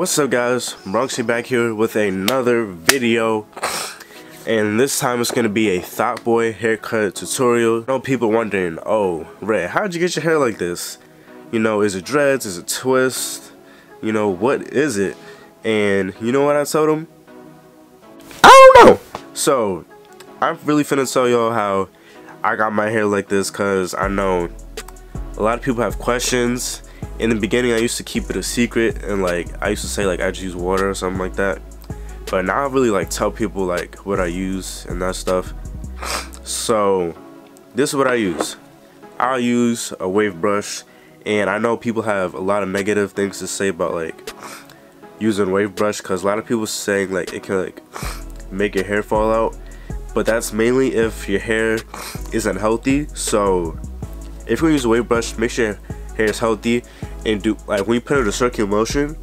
What's up guys, Bronxy back here with another video and this time it's gonna be a Thot Boy haircut tutorial. I know people wondering, oh Red, how'd you get your hair like this? You know, is it dreads, is it twist? You know, what is it? And you know what I told them? I don't know! So, I'm really finna tell y'all how I got my hair like this cause I know a lot of people have questions in the beginning I used to keep it a secret and like I used to say like I just use water or something like that. But now I really like tell people like what I use and that stuff. So this is what I use. I'll use a wave brush and I know people have a lot of negative things to say about like using wave brush because a lot of people saying like it can like make your hair fall out. But that's mainly if your hair isn't healthy. So if you use a wave brush make sure hair is healthy and do like when you put it in a circular motion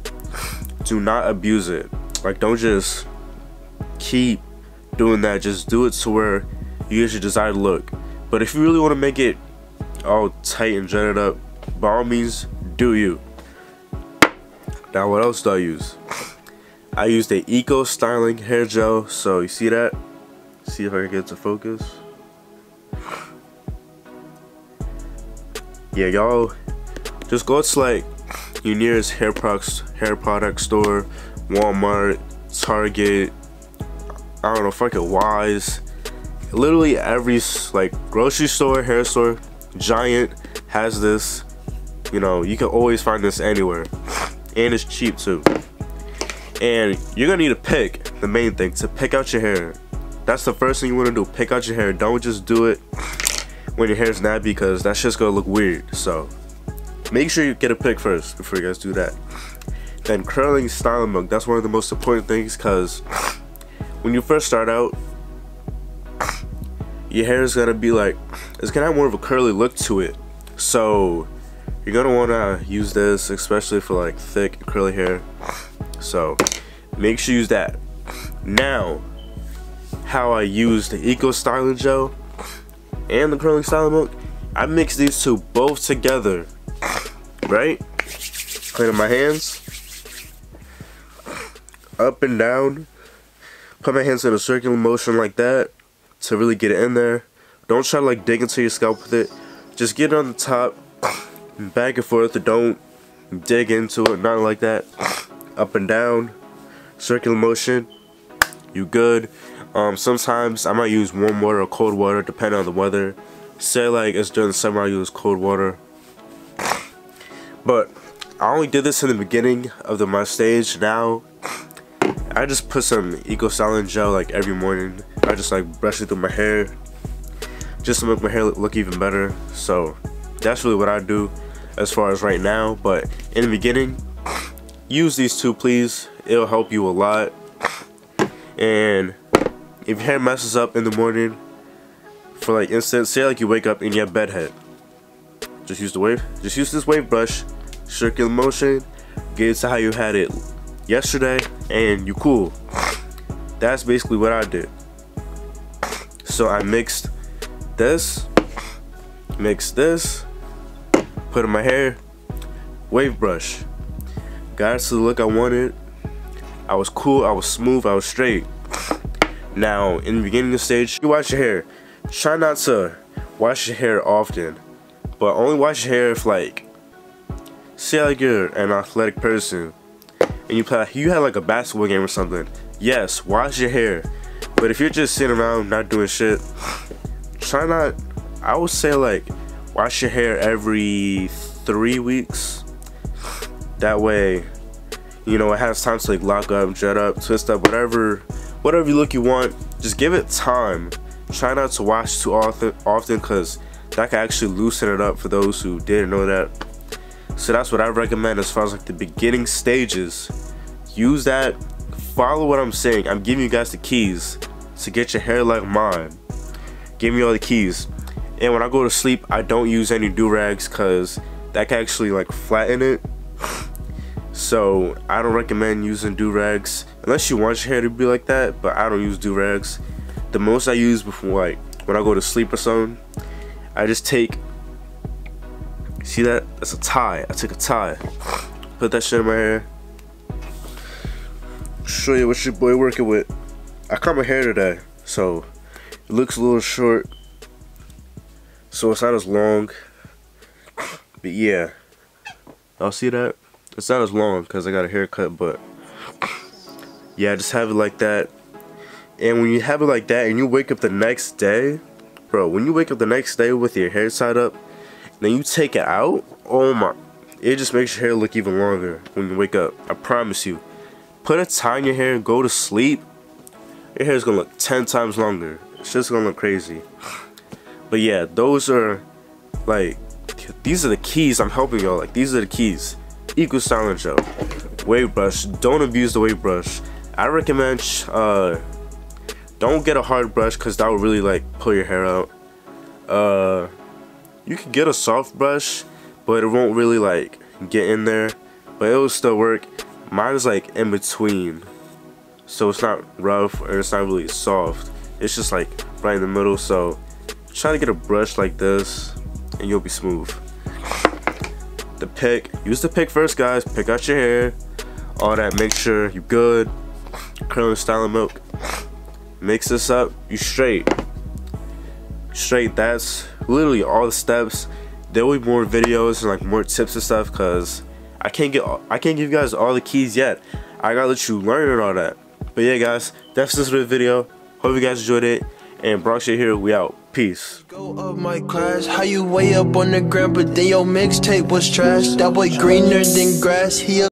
do not abuse it. Like don't just keep doing that. Just do it to where you get your desired look. But if you really want to make it all tight and jetted up by all means do you. Now what else do I use? I use the eco styling hair gel. So you see that? See if I can get to focus? Yeah y'all just go to like your nearest hair products hair product store walmart target i don't know fucking Weis. Literally every like grocery store hair store giant has this. You know you can always find this anywhere. And it's cheap too. And you're gonna need to pick the main thing to pick out your hair. That's the first thing you want to do pick out your hair. Don't just do it when your hair's nappy because that's just gonna look weird so make sure you get a pick first before you guys do that. Then curling styling milk that's one of the most important things because when you first start out your hair is gonna be like it's gonna have more of a curly look to it. So you're gonna want to use this especially for like thick curly hair. So make sure you use that. Now how I use the eco styling gel and the curling styling milk I mix these two both together right? Cleaning my hands. Up and down. Put my hands in a circular motion like that to really get it in there. Don't try to like dig into your scalp with it. Just get it on the top, back and forth. Don't dig into it, not like that. Up and down, circular motion. You good. Um, sometimes I might use warm water or cold water depending on the weather. Say like it's during the summer I use cold water but I only did this in the beginning of the my stage. Now I just put some Eco Styling gel like every morning. I just like brush it through my hair just to make my hair look even better. So that's really what I do as far as right now. But in the beginning, use these two please. It'll help you a lot. And if your hair messes up in the morning, for like instance, say like you wake up and you have bedhead. Just use the wave, just use this wave brush circular motion, get to how you had it yesterday, and you cool. That's basically what I did. So I mixed this, mixed this, put in my hair, wave brush. Got it to the look I wanted. I was cool, I was smooth, I was straight. Now, in the beginning of the stage, you wash your hair. Try not to wash your hair often, but only wash your hair if like say like you're an athletic person and you play you have like a basketball game or something. Yes wash your hair. But if you're just sitting around not doing shit try not i would say like wash your hair every three weeks. That way you know it has time to like lock up jet up twist up whatever whatever you look you want. Just give it time. Try not to wash too often often because that can actually loosen it up for those who didn't know that so that's what I recommend as far as like the beginning stages. Use that, follow what I'm saying. I'm giving you guys the keys to get your hair like mine. Give me all the keys. And when I go to sleep, I don't use any do-rags because that can actually like flatten it. So I don't recommend using do-rags unless you want your hair to be like that, but I don't use do-rags. The most I use before like when I go to sleep or something, I just take See that? That's a tie. I took a tie. Put that shit in my hair. show you what your boy working with. I cut my hair today, so it looks a little short. So it's not as long. But yeah. Y'all see that? It's not as long because I got a haircut, but yeah, just have it like that. And when you have it like that and you wake up the next day, bro, when you wake up the next day with your hair tied up, then you take it out, oh my, it just makes your hair look even longer when you wake up. I promise you. Put a tie in your hair and go to sleep, your hair is gonna look 10 times longer. It's just gonna look crazy. But yeah, those are like, these are the keys I'm helping y'all. Like, these are the keys. Eco Styling Gel, wave brush. Don't abuse the wave brush. I recommend uh, don't get a hard brush because that will really like pull your hair out. Uh, you can get a soft brush, but it won't really like get in there, but it will still work. Mine is like in between, so it's not rough or it's not really soft. It's just like right in the middle. So try to get a brush like this, and you'll be smooth. The pick, use the pick first, guys. Pick out your hair, all that. Make sure you're good. Curling styling milk. Mix this up. You straight. Straight. That's literally all the steps. There will be more videos and like more tips and stuff, cause I can't get I can't give you guys all the keys yet. I gotta let you learn and all that. But yeah, guys, that's this for the video. Hope you guys enjoyed it. And shit here, we out. Peace. Go up my class, how you way up on the ground, but then your mixtape was trash. That boy greener than grass, he